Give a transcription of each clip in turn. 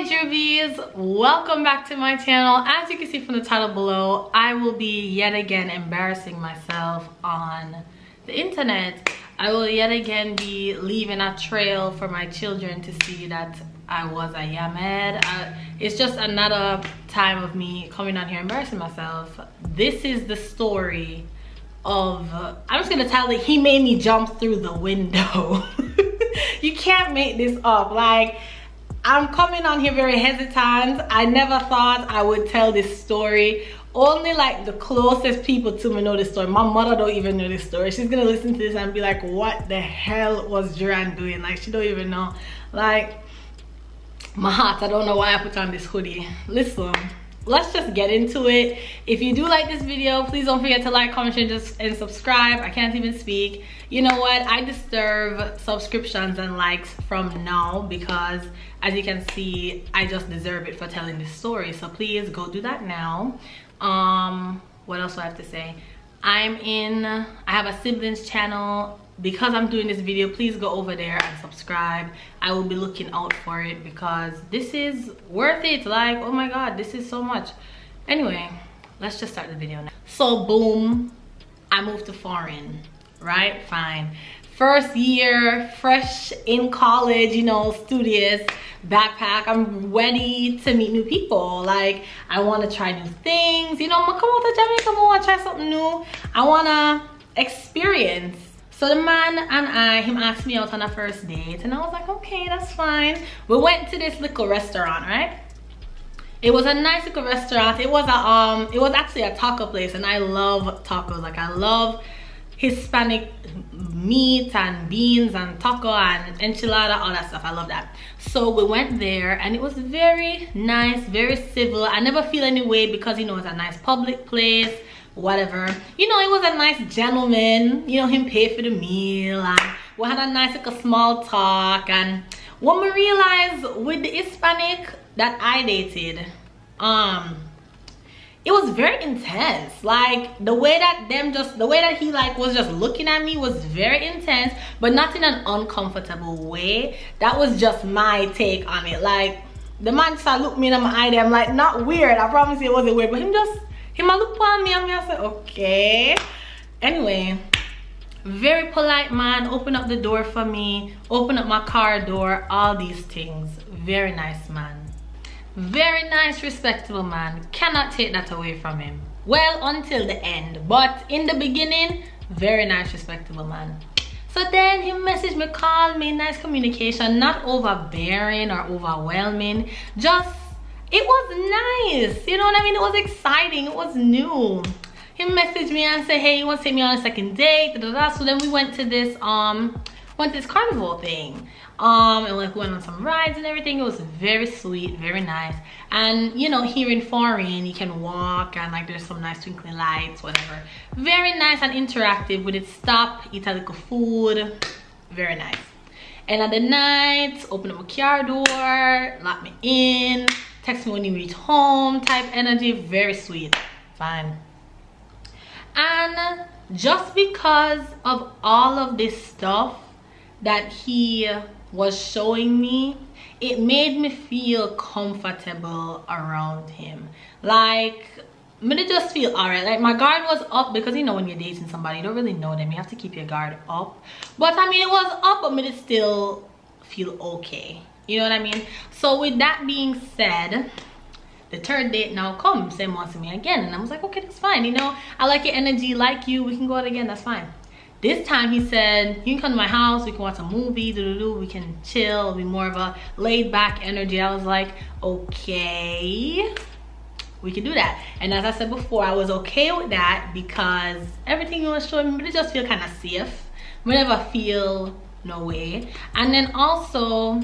Hi Drewbies, welcome back to my channel. As you can see from the title below, I will be yet again embarrassing myself on the internet. I will yet again be leaving a trail for my children to see that I was a yamed. Uh, it's just another time of me coming on here embarrassing myself. This is the story of, uh, I'm just gonna tell that he made me jump through the window. you can't make this up. Like, I'm coming on here very hesitant. I never thought I would tell this story. Only like the closest people to me know this story. My mother don't even know this story. She's gonna listen to this and be like, what the hell was Duran doing? Like she don't even know. Like my heart, I don't know why I put on this hoodie. Listen, let's just get into it. If you do like this video, please don't forget to like, comment, share, and subscribe. I can't even speak. You know what? I deserve subscriptions and likes from now because as you can see, I just deserve it for telling this story. So please go do that now. Um, what else do I have to say? I'm in, I have a siblings channel because I'm doing this video, please go over there and subscribe. I will be looking out for it because this is worth it. Like, oh my God, this is so much. Anyway, let's just start the video now. So boom, I moved to foreign, right? Fine. First year, fresh in college, you know, studious, backpack. I'm ready to meet new people. Like, I want to try new things. You know, come out to Jamaica, I want to try something new. I want to experience so the man and I, him asked me out on a first date and I was like, okay, that's fine. We went to this little restaurant, right? It was a nice little restaurant. It was a um, it was actually a taco place and I love tacos. Like I love Hispanic meat and beans and taco and enchilada, all that stuff. I love that. So we went there and it was very nice, very civil. I never feel any way because you know it's a nice public place whatever. You know, he was a nice gentleman. You know, him pay for the meal and we had a nice like a small talk. And when we realized with the Hispanic that I dated, um, it was very intense like the way that them just the way that he like was just looking at me was very intense but not in an uncomfortable way that was just my take on it like the man looked me in my eye i'm like not weird i promise you it wasn't weird but him just he at me and me I said, okay. Anyway, very polite man, open up the door for me, open up my car door, all these things. Very nice man. Very nice, respectable man. Cannot take that away from him. Well, until the end. But in the beginning, very nice, respectable man. So then he messaged me, called me, nice communication, not overbearing or overwhelming. Just it was nice. You know what i mean? It was exciting. It was new. He messaged me and said hey you want to take me on a second date? Da, da, da. so then we went to this um went this carnival thing. Um and like went on some rides and everything. It was very sweet very nice. And you know here in foreign you can walk and like there's some nice twinkling lights whatever. Very nice and interactive. With it stop eat a little food. Very nice. And at the night open up a car door lock me in text me when you reach home type energy very sweet. Fine. And just because of all of this stuff that he was showing me it made me feel comfortable around him. Like me just feel all right like my guard was up because you know when you're dating somebody you don't really know them. You have to keep your guard up. But i mean it was up but me still feel okay you know what i mean? So with that being said the third date now come same wants me again. And i was like okay that's fine. You know i like your energy like you. We can go out again. That's fine. This time he said you can come to my house. We can watch a movie. Doo -doo -doo, we can chill. Be more of a laid back energy. I was like okay we can do that. And as i said before i was okay with that because everything was showing me it just feel kind of safe. Whenever i feel no way. And then also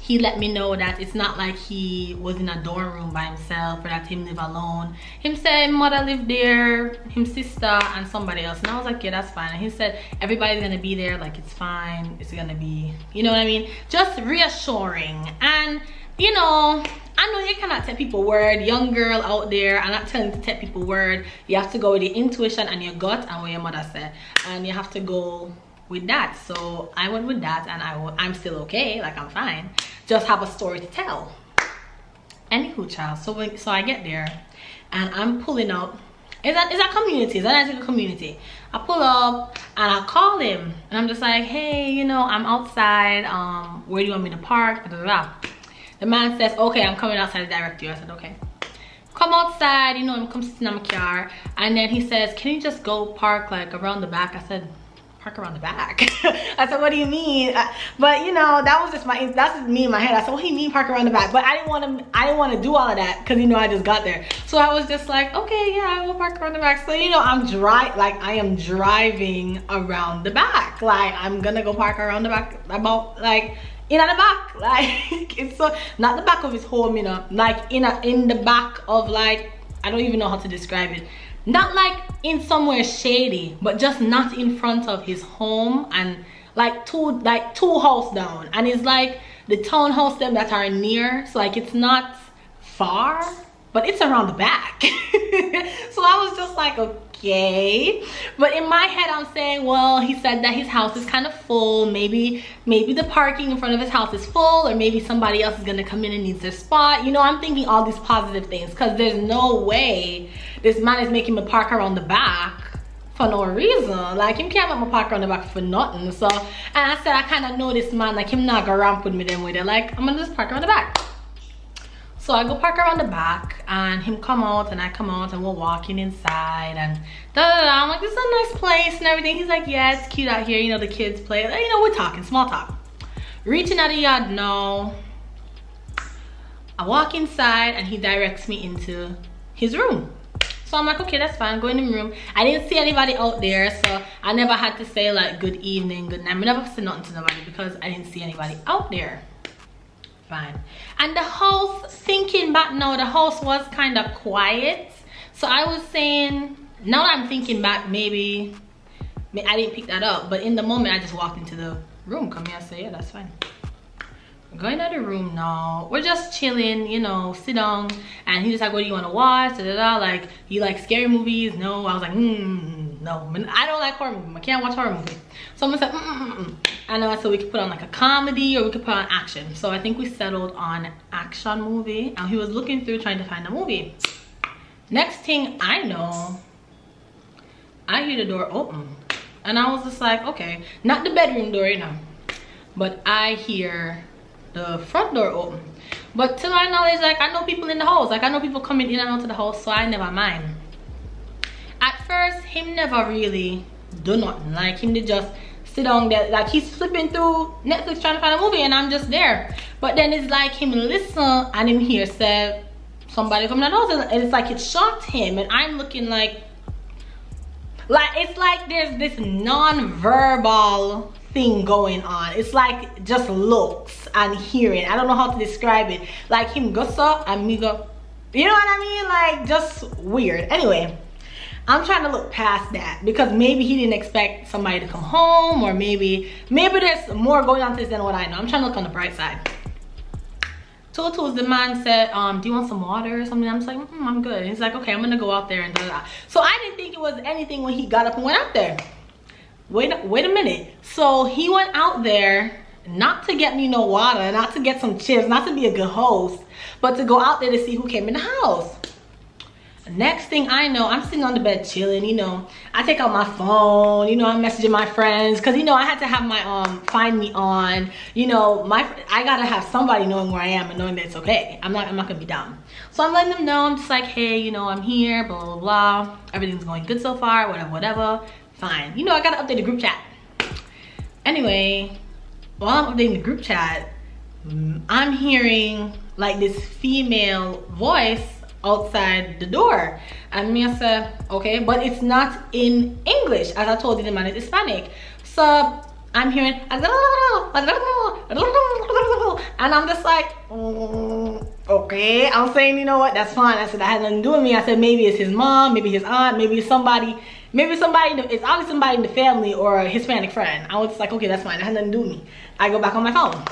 he let me know that it's not like he was in a dorm room by himself or that him live alone. Him said mother lived there him sister and somebody else. And i was like yeah that's fine. And he said everybody's gonna be there like it's fine it's gonna be you know what i mean? Just reassuring. And you know I know you cannot tell people word, young girl out there, I'm not telling you to tell people word. You have to go with your intuition and your gut and what your mother said. And you have to go with that so i went with that and i i'm still okay like i'm fine just have a story to tell Anywho, child. So so I get there, and I'm pulling up. Is that is that community? Is that a community? I pull up and I call him, and I'm just like, hey, you know, I'm outside. Um, where do you want me to park? Blah, blah, blah. The man says, okay, I'm coming outside to direct you. I said, okay. Come outside, you know, I'm come sitting in my car, and then he says, can you just go park like around the back? I said, park around the back. I said, what do you mean? Uh, but you know, that was just my, that's just me in my head. I said, what do you mean park around the back? But I didn't want to, I didn't want to do all of that because you know, I just got there. So I was just like, okay, yeah, I will park around the back. So, you know, I'm dry, like I am driving around the back. Like I'm gonna go park around the back about like, in the back like it's so not the back of his home you know like in a in the back of like i don't even know how to describe it not like in somewhere shady but just not in front of his home and like two like two house down. And it's like the townhouse them that are near so like it's not far but it's around the back. So i was just like okay but in my head i'm saying well he said that his house is kind of full maybe maybe the parking in front of his house is full or maybe somebody else is gonna come in and needs their spot you know i'm thinking all these positive things because there's no way this man is making me park around the back for no reason. Like him can't make my park around the back for nothing. So and I said I kind of know this man, like him not gonna ramp with me them with it. Like I'm gonna just park around the back. So I go park around the back and him come out and I come out and we're walking inside and da da da. I'm like, this is a nice place and everything. He's like, yeah, it's cute out here. You know, the kids play. You know, we're talking, small talk. Reaching out the yard, no. I walk inside and he directs me into his room. So I'm like, okay, that's fine. Go in the room. I didn't see anybody out there, so I never had to say like good evening, good night. I never said nothing to nobody because I didn't see anybody out there fine. And the house thinking back now the house was kind of quiet. So i was saying now i'm thinking back maybe i didn't pick that up but in the moment i just walked into the room. Come here I say yeah that's fine. We're going to the room now. We're just chilling you know sit down. And he just like what do you want to watch? Da, da, da. like you like scary movies? No. I was like mm, no i don't like horror movies i can't watch horror movies so i'm gonna say mm, mm, mm, mm. I so we could put on like a comedy or we could put on action. So I think we settled on action movie. And he was looking through trying to find a movie. Next thing I know, I hear the door open. And I was just like, okay, not the bedroom door, you know. But I hear the front door open. But to my knowledge, like I know people in the house. Like I know people coming in and out of the house, so I never mind. At first, him never really do nothing. Like him. To just sit down there. Like he's flipping through netflix trying to find a movie and i'm just there. But then it's like him listen and him hear said somebody coming out and it's like it shocked him. And i'm looking like like it's like there's this non-verbal thing going on. It's like just looks and hearing. I don't know how to describe it. Like him go so and me go you know what i mean? Like just weird. Anyway I'm trying to look past that because maybe he didn't expect somebody to come home or maybe maybe there's more going on to this than what I know. I'm trying to look on the bright side. Total the man said, um, do you want some water or something? I'm just like, mm, I'm good. And he's like, okay, I'm gonna go out there and da, da, da, So I didn't think it was anything when he got up and went out there. Wait, wait a minute. So he went out there not to get me no water, not to get some chips, not to be a good host, but to go out there to see who came in the house next thing i know i'm sitting on the bed chilling you know. I take out my phone you know i'm messaging my friends because you know i had to have my um find me on you know. My i gotta have somebody knowing where i am and knowing that it's okay. I'm not i'm not gonna be dumb. So i'm letting them know. I'm just like hey you know i'm here blah blah blah everything's going good so far whatever whatever. Fine. You know i gotta update the group chat. Anyway while i'm updating the group chat i'm hearing like this female voice outside the door. And me I said okay but it's not in English. As I told you the man is Hispanic. So I'm hearing and I'm just like mm, okay I'm saying you know what? That's fine. I said that has nothing to do with me. I said maybe it's his mom maybe his aunt maybe somebody maybe somebody it's obviously somebody in the family or a Hispanic friend. I was like okay that's fine. That has nothing to do with me. I go back on my phone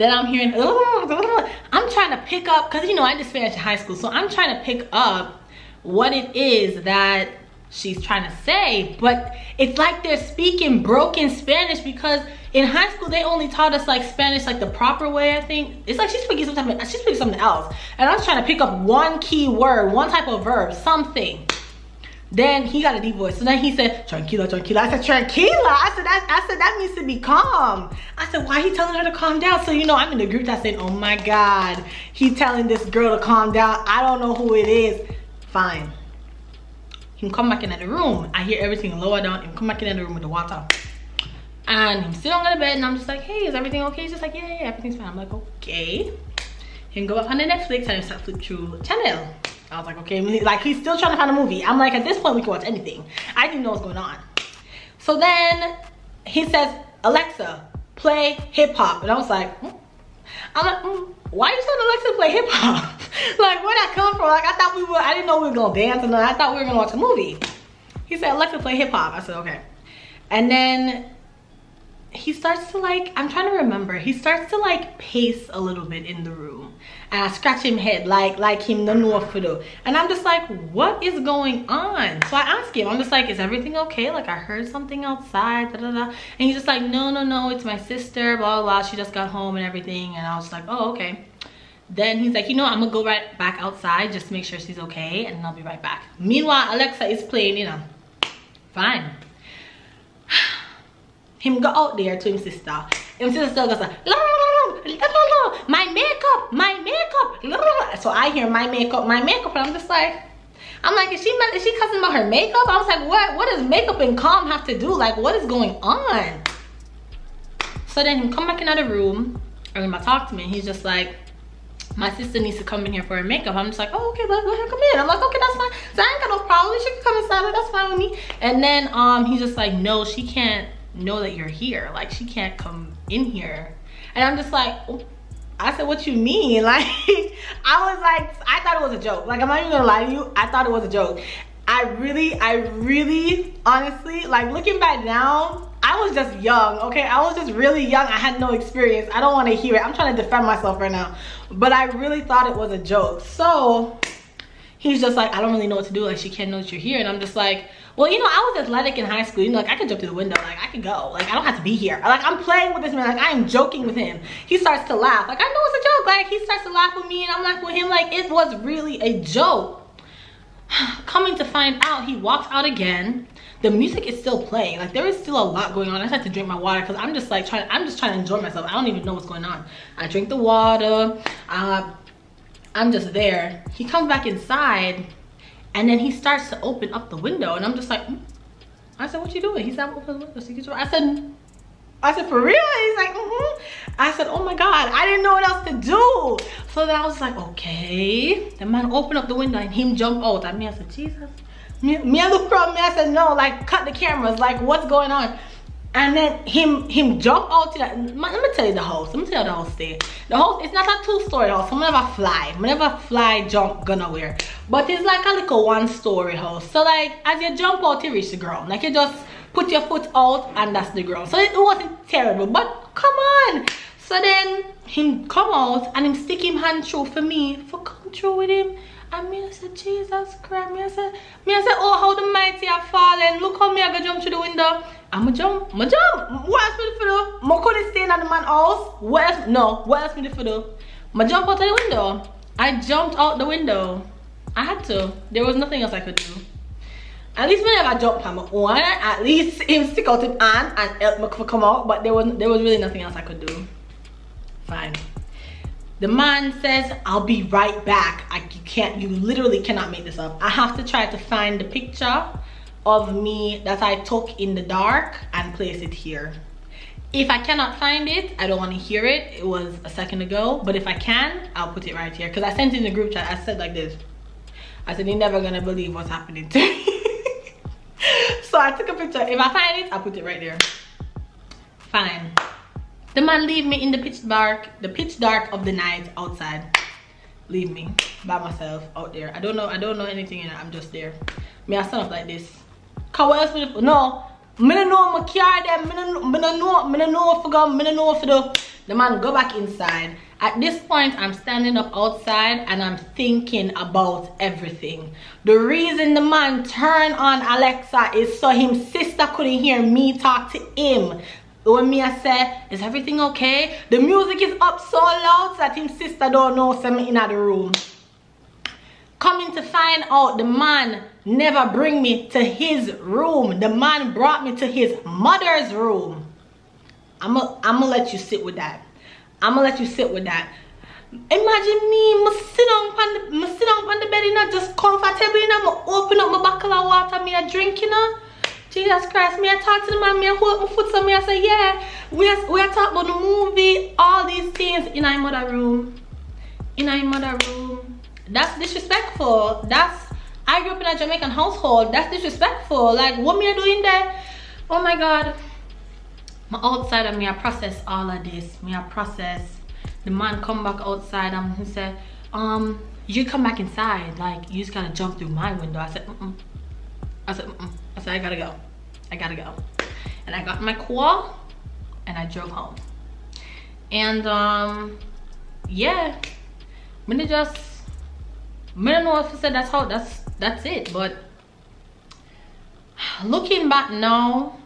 then I'm hearing, I'm trying to pick up, because you know, I just finished high school, so I'm trying to pick up what it is that she's trying to say. But it's like they're speaking broken spanish because in high school they only taught us like spanish like the proper way i think. It's like she's speaking something she's speaking something else. And i was trying to pick up one key word one type of verb something then he got a deep voice. So then he said, tranquila, tranquila. I said, tranquila. I said, that, I said, that means to be calm. I said, why he telling her to calm down? So, you know, I'm in the group that saying, oh my God, he telling this girl to calm down. I don't know who it is. Fine. Him come back in the room. I hear everything lower down. Him come back in the room with the water. And him sit on the bed and I'm just like, hey, is everything okay? He's just like, yeah, yeah, everything's fine. I'm like, okay. Him go up on the Netflix and start flip through channel. I was like, okay, like he's still trying to find a movie. I'm like, at this point, we can watch anything. I didn't know what's going on. So then he says, Alexa, play hip hop. And I was like, hmm? I'm like, mm, why are you telling Alexa to play hip hop? like, where'd that come from? Like, I thought we were, I didn't know we were gonna dance and I thought we were gonna watch a movie. He said, Alexa, play hip hop. I said, okay. And then he starts to like, I'm trying to remember, he starts to like pace a little bit in the room and I scratch him head like like him no know to do. And I'm just like, what is going on? So I ask him, I'm just like, is everything okay? Like I heard something outside, da da da. And he's just like, no, no, no, it's my sister, blah, blah, blah. She just got home and everything. And I was like, oh, okay. Then he's like, you know, I'm gonna go right back outside just to make sure she's okay and I'll be right back. Meanwhile, Alexa is playing, you know, fine him go out there to his sister. His sister goes like, la, my makeup, my makeup. So I hear my makeup, my makeup, and I'm just like, I'm like, is she is she cussing about her makeup? I was like, what what does makeup and calm have to do? Like, what is going on? So then him come back in the room and him talk to me. He's just like, my sister needs to come in here for her makeup. I'm just like, oh, okay, let, let her come in. I'm like, okay, that's fine. So I ain't got no problem. She can come inside. That's fine with me. And then um, he's just like, no, she can't know that you're here. Like she can't come in here. And I'm just like, oh. I said, what you mean? Like, I was like, I thought it was a joke. Like, I'm not even gonna lie to you. I thought it was a joke. I really, I really, honestly, like looking back now, I was just young, okay? I was just really young. I had no experience. I don't wanna hear it. I'm trying to defend myself right now. But I really thought it was a joke. So, he's just like, I don't really know what to do. Like, she can't know that you're here. And I'm just like, well, you know, I was athletic in high school. You know, like I could jump through the window. Like I could go. Like I don't have to be here. Like I'm playing with this man. Like I am joking with him. He starts to laugh. Like I know it's a joke. Like he starts to laugh with me and I'm laughing with him. Like it was really a joke. Coming to find out, he walks out again. The music is still playing. Like there is still a lot going on. I just have to drink my water because I'm just like trying. I'm just trying to enjoy myself. I don't even know what's going on. I drink the water. Uh, I'm just there. He comes back inside and then he starts to open up the window and I'm just like, mm. I said, what you doing? He said, I'm opening the window. So I said, I said, for real? He's like, mm-hmm. I said, oh my God, I didn't know what else to do. So then I was like, okay. The man opened up the window and him jump out. And me, I said, Jesus. Me, me I look from me, I said, no, like cut the cameras. Like what's going on? And then him him jump out to that let me tell you the house let me tell you the house there the house it's not a two-story house so never fly I never fly jump gonna wear. But it's like a little one-story house so like as you jump out you reach the ground. Like you just put your foot out and that's the ground. So it wasn't terrible but come on! So then him come out and him stick him hand through for me for come through with him and me I said, Jesus Christ. Said, me I said, oh, how the mighty have fallen. Look how me I go jump through the window. I'ma jump. I'ma jump. What else me to do? I couldn't stay in the man house. What else? No. What else me to do? I'ma jump out of the window. I jumped out the window. I had to. There was nothing else I could do. At least me never jump on my own. At least him stick out his hand and help me come out. But there was there was really nothing else I could do. Fine. The man says, I'll be right back. I you can't, you literally cannot make this up. I have to try to find the picture of me that I took in the dark and place it here. If I cannot find it, I don't want to hear it. It was a second ago, but if I can, I'll put it right here. Because I sent in the group chat, I said like this. I said, you're never gonna believe what's happening to me. so I took a picture. If I find it, I'll put it right there. Fine. The man leave me in the pitch dark, the pitch dark of the night outside. Leave me by myself out there. I don't know, I don't know anything I'm just there. Me I stand up like this. Cause what else me no, me don't know my car them, me don't know, me don't know for go, me don't know for the. The man go back inside at this point i'm standing up outside and i'm thinking about everything the reason the man turned on alexa is so him sister couldn't hear me talk to him when me I say, is everything okay? The music is up so loud that him sister don't know some in the room. Coming to find out the man never bring me to his room. The man brought me to his mother's room. I'm gonna let you sit with that. I'm gonna let you sit with that. Imagine me, me sit down on the, sit down on the bed, you know, just comfortable, you know, me open up my bottle of water, me a drink, you know. Jesus Christ, me I talk to the man, me I hold my foot so me I say, yeah, we are, we are talking about the movie, all these things in my mother room. In my mother room. That's disrespectful. That's, I grew up in a Jamaican household. That's disrespectful. Like, what me I doing there? Oh my God. My outside of me, I process all of this. Me I process. The man come back outside and he said, um, you come back inside. Like, you just gotta jump through my window. I said, mm, -mm. I said, mm, -mm. I said, I gotta go. I gotta go. And I got my car and I drove home. And um, yeah, I'm gonna just, don't know if I said that's how, that's, that's it. But looking back now,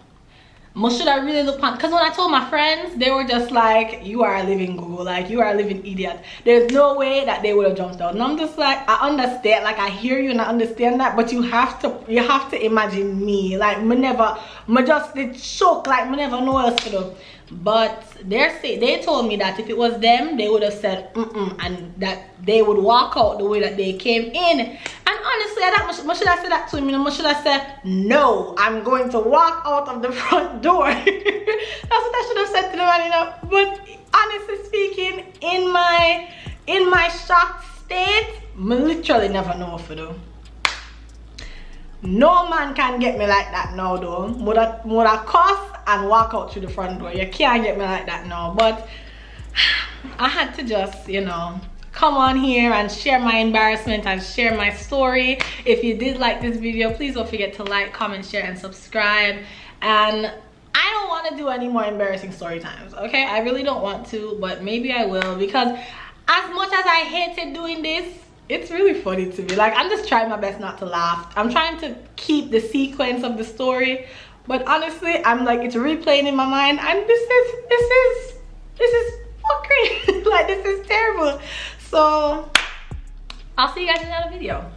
should I really look because when I told my friends they were just like you are a living Google like you are a living idiot. There's no way that they would have jumped out. And I'm just like I understand like I hear you and I understand that but you have to you have to imagine me. Like me never me just did shock like me never know else to do but they're say they told me that if it was them they would have said mm, -mm and that they would walk out the way that they came in. And honestly I that much, should I say that to him? Much should I say no I'm going to walk out of the front door? That's what I should have said to the man you know. But honestly speaking in my in my shocked state I literally never know to do. No man can get me like that now though. Would I, would I cost and walk out through the front door. You can't get me like that now. But I had to just, you know, come on here and share my embarrassment and share my story. If you did like this video, please don't forget to like, comment, share, and subscribe. And I don't want to do any more embarrassing story times, okay? I really don't want to, but maybe I will because as much as I hated doing this, it's really funny to me. Like, I'm just trying my best not to laugh. I'm trying to keep the sequence of the story but honestly i'm like it's replaying in my mind. And this is this is this is fuckery like this is terrible. So i'll see you guys in another video